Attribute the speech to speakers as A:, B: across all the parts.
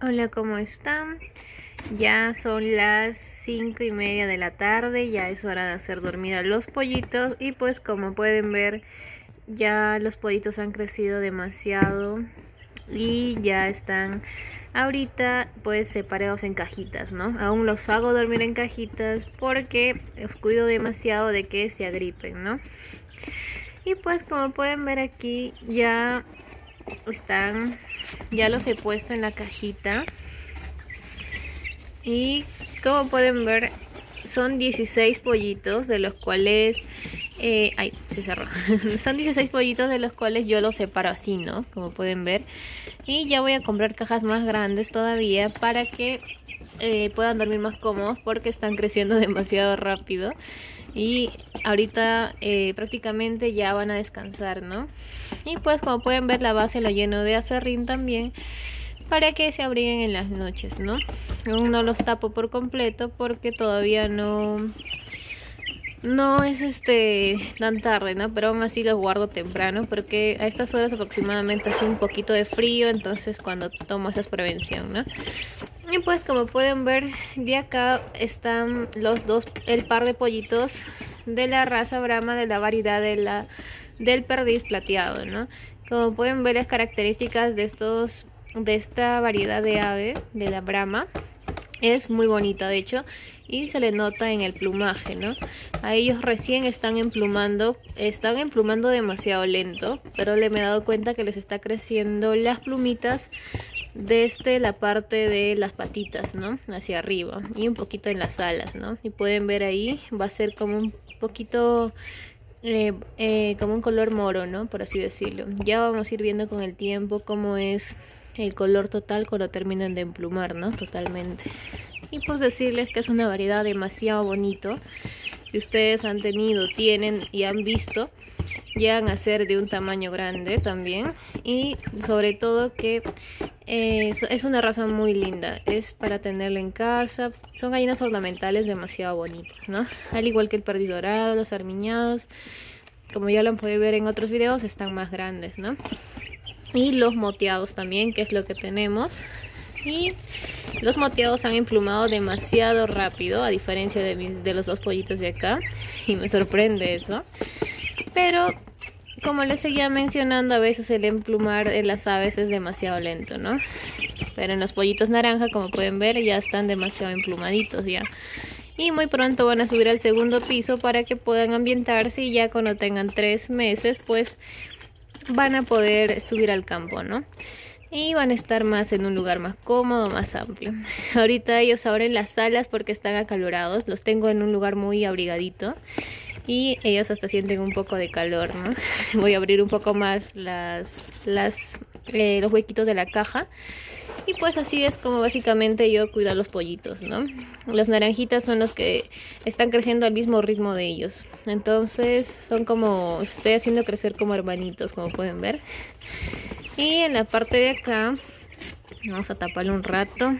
A: Hola, ¿cómo están? Ya son las cinco y media de la tarde, ya es hora de hacer dormir a los pollitos y pues como pueden ver ya los pollitos han crecido demasiado y ya están ahorita pues separados en cajitas, ¿no? Aún los hago dormir en cajitas porque os cuido demasiado de que se agripen, ¿no? Y pues como pueden ver aquí ya están ya los he puesto en la cajita y como pueden ver son 16 pollitos de los cuales eh, ay, se cerró. son 16 pollitos de los cuales yo los separo así, ¿no? Como pueden ver. Y ya voy a comprar cajas más grandes todavía para que eh, puedan dormir más cómodos porque están creciendo demasiado rápido y ahorita eh, prácticamente ya van a descansar, ¿no? Y pues como pueden ver la base lo lleno de acerrín también para que se abriguen en las noches, ¿no? Aún no los tapo por completo porque todavía no no es este tan tarde, ¿no? Pero aún así los guardo temprano porque a estas horas aproximadamente hace un poquito de frío, entonces cuando tomo esa prevención, ¿no? Y pues como pueden ver, de acá están los dos, el par de pollitos de la raza Brahma de la variedad de la, del perdiz plateado, ¿no? Como pueden ver las características de estos, de esta variedad de ave, de la Brahma, es muy bonita de hecho y se le nota en el plumaje, ¿no? A ellos recién están emplumando, están emplumando demasiado lento, pero le me he dado cuenta que les está creciendo las plumitas desde la parte de las patitas, ¿no? Hacia arriba y un poquito en las alas, ¿no? Y pueden ver ahí, va a ser como un poquito, eh, eh, como un color moro, ¿no? Por así decirlo. Ya vamos a ir viendo con el tiempo cómo es el color total cuando terminen de emplumar, ¿no? Totalmente. Y pues decirles que es una variedad demasiado bonito. Si ustedes han tenido, tienen y han visto, llegan a ser de un tamaño grande también. Y sobre todo que eh, es una raza muy linda, es para tenerla en casa. Son gallinas ornamentales demasiado bonitas, ¿no? Al igual que el perdiz dorado, los armiñados. Como ya lo han podido ver en otros videos, están más grandes, ¿no? Y los moteados también, que es lo que tenemos. Y los moteados han emplumado demasiado rápido, a diferencia de, de los dos pollitos de acá. Y me sorprende eso. Pero como les seguía mencionando, a veces el emplumar en las aves es demasiado lento, ¿no? Pero en los pollitos naranja, como pueden ver, ya están demasiado emplumaditos ya. Y muy pronto van a subir al segundo piso para que puedan ambientarse y ya cuando tengan tres meses, pues van a poder subir al campo, ¿no? Y van a estar más en un lugar más cómodo, más amplio. Ahorita ellos abren las alas porque están acalorados. Los tengo en un lugar muy abrigadito y ellos hasta sienten un poco de calor, ¿no? Voy a abrir un poco más las, las, eh, los huequitos de la caja y pues así es como básicamente yo cuido a los pollitos, ¿no? Las naranjitas son los que están creciendo al mismo ritmo de ellos. Entonces son como, estoy haciendo crecer como hermanitos, como pueden ver. Y en la parte de acá, vamos a taparlo un rato,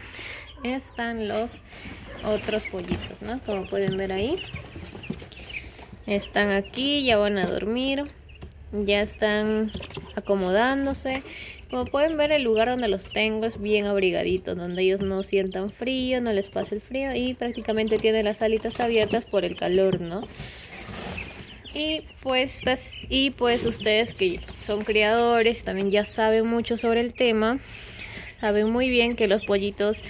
A: están los otros pollitos, ¿no? Como pueden ver ahí. Están aquí, ya van a dormir. Ya están acomodándose. Como pueden ver el lugar donde los tengo es bien abrigadito, donde ellos no sientan frío, no les pasa el frío y prácticamente tienen las alitas abiertas por el calor, ¿no? Y pues, pues, y pues ustedes que son criadores también ya saben mucho sobre el tema, saben muy bien que los pollitos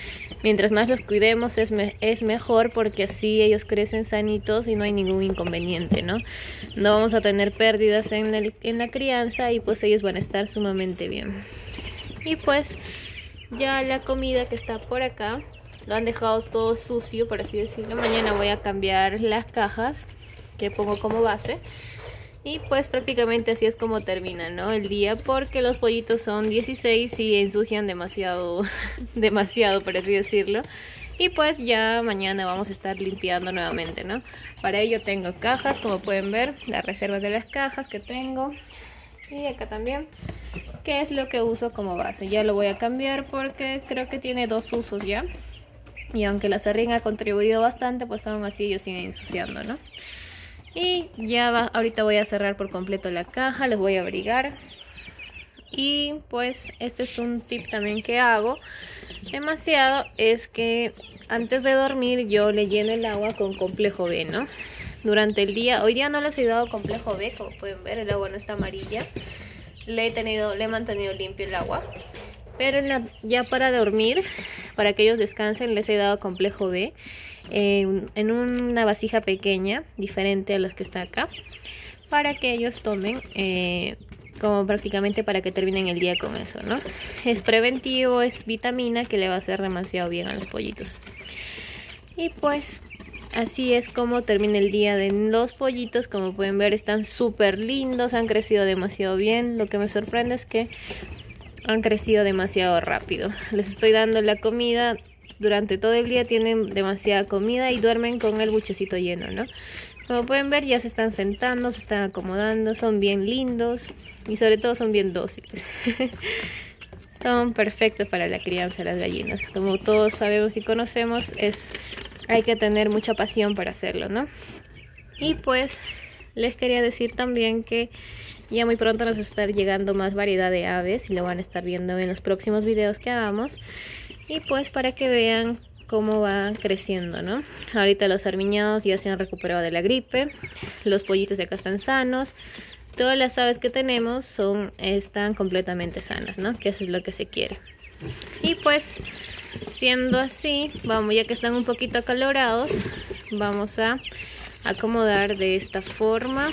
A: mientras más los cuidemos es, es mejor porque así ellos crecen sanitos y no hay ningún inconveniente, ¿no? No vamos a tener pérdidas en en la crianza y pues ellos van a estar sumamente bien. Y pues ya la comida que está por acá lo han dejado todo sucio, por así decirlo. Mañana voy a cambiar las cajas que pongo como base y pues prácticamente así es como termina, ¿no? El día porque los pollitos son 16 y ensucian demasiado, demasiado por así decirlo. Y pues ya mañana vamos a estar limpiando nuevamente, ¿no? Para ello tengo cajas, como pueden ver, las reservas de las cajas que tengo. Y acá también, que es lo que uso como base. Ya lo voy a cambiar porque creo que tiene dos usos ya. Y aunque la serrín ha contribuido bastante, pues aún así ellos siguen ensuciando, ¿no? Y ya va, ahorita voy a cerrar por completo la caja, les voy a abrigar. Y pues este es un tip también que hago demasiado, es que antes de dormir yo le lleno el agua con complejo B, ¿no? Durante el día, hoy día no les he dado complejo B, como pueden ver, el agua no está amarilla. Le he, tenido, le he mantenido limpio el agua. Pero ya para dormir, para que ellos descansen, les he dado complejo B en una vasija pequeña, diferente a las que está acá, para que ellos tomen eh, como prácticamente para que terminen el día con eso, ¿no? Es preventivo, es vitamina que le va a hacer demasiado bien a los pollitos. Y pues así es como termina el día de los pollitos. Como pueden ver están súper lindos, han crecido demasiado bien. Lo que me sorprende es que han crecido demasiado rápido. Les estoy dando la comida. Durante todo el día tienen demasiada comida y duermen con el buchecito lleno, ¿no? Como pueden ver ya se están sentando, se están acomodando, son bien lindos y sobre todo son bien dóciles. son perfectos para la crianza de las gallinas. Como todos sabemos y conocemos, es hay que tener mucha pasión para hacerlo, ¿no? Y pues les quería decir también que ya muy pronto nos va a estar llegando más variedad de aves y lo van a estar viendo en los próximos videos que hagamos. Y pues para que vean cómo va creciendo, ¿no? Ahorita los armiñados ya se han recuperado de la gripe, los pollitos de acá están sanos, todas las aves que tenemos son, están completamente sanas, ¿no? Que eso es lo que se quiere. Y pues, siendo así, vamos, ya que están un poquito acalorados, vamos a acomodar de esta forma.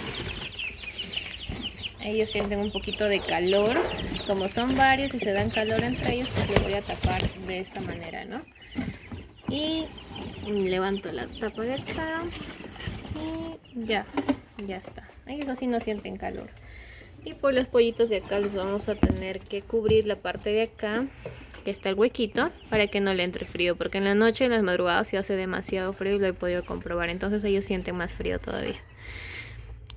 A: Ellos sienten un poquito de calor, como son varios y se dan calor entre ellos, pues les voy a tapar de esta manera, ¿no? y levanto la tapa de acá y ya, ya está. Ellos así no sienten calor. Y por los pollitos de acá los vamos a tener que cubrir la parte de acá, que está el huequito, para que no le entre frío. Porque en la noche, en las madrugadas, se hace demasiado frío y lo he podido comprobar. Entonces ellos sienten más frío todavía.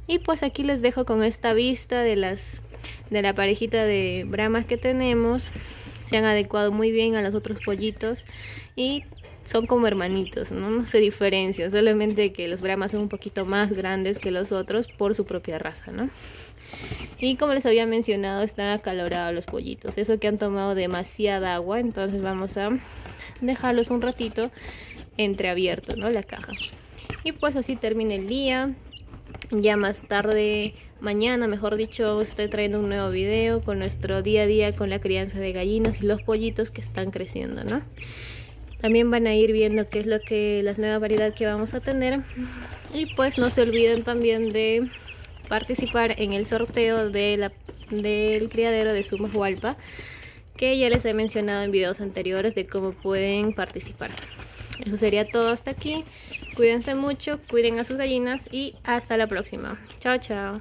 A: Y pues aquí les dejo con esta vista de las de la parejita de bramas que tenemos. Se han adecuado muy bien a los otros pollitos. Y son como hermanitos, ¿no? No se diferencian, solamente que los Brahmas son un poquito más grandes que los otros por su propia raza, ¿no? Y como les había mencionado, están acalorados los pollitos, eso que han tomado demasiada agua, entonces vamos a dejarlos un ratito entreabierto, ¿no? La caja. Y pues así termina el día. Ya más tarde, mañana mejor dicho, estoy trayendo un nuevo video con nuestro día a día con la crianza de gallinas y los pollitos que están creciendo, ¿no? También van a ir viendo qué es lo que las nuevas variedades que vamos a tener. Y pues no se olviden también de participar en el sorteo de la, del criadero de Sumas Hualpa, que ya les he mencionado en videos anteriores de cómo pueden participar. Eso sería todo hasta aquí. Cuídense mucho, cuiden a sus gallinas y hasta la próxima. Chao, chao.